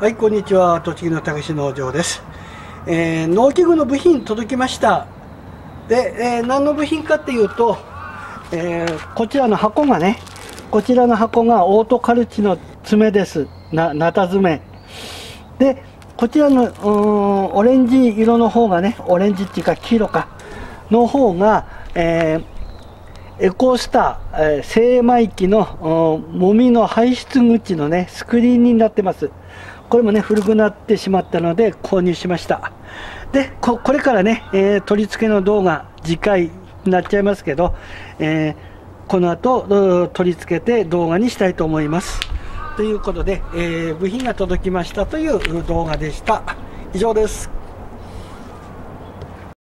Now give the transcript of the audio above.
はい、こんにちは。栃木のたけし農場です。えー農機具の部品届きました。で、えー何の部品かっていうと、えーこちらの箱がね、こちらの箱がオートカルチの爪です。な、ナタ爪。で、こちらのオレンジ色の方がね、オレンジっていうか黄色か、の方が、えーエコースター、え精米機のもみの排出口のね、スクリーンになってます。これもね、古くなってしまったので購入しました。で、これからね、えー取り付けの動画、次回になっちゃいますけど、えーこの後、取り付けて動画にしたいと思います。ということで、えー部品が届きましたという動画でした。以上です。